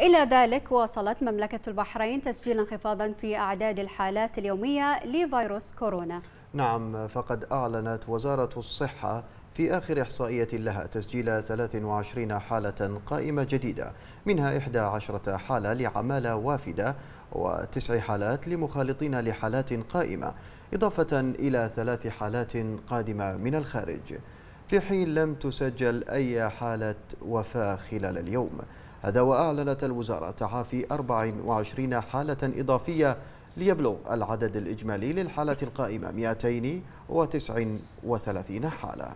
إلى ذلك واصلت مملكة البحرين تسجيل انخفاضا في أعداد الحالات اليومية لفيروس كورونا. نعم فقد أعلنت وزارة الصحة في آخر إحصائية لها تسجيل 23 حالة قائمة جديدة منها 11 حالة لعمالة وافدة وتسع حالات لمخالطين لحالات قائمة إضافة إلى ثلاث حالات قادمة من الخارج. في حين لم تسجل أي حالة وفاة خلال اليوم. هذا وأعلنت الوزارة تعافي 24 حالة إضافية ليبلغ العدد الإجمالي للحالات القائمة 239 حالة.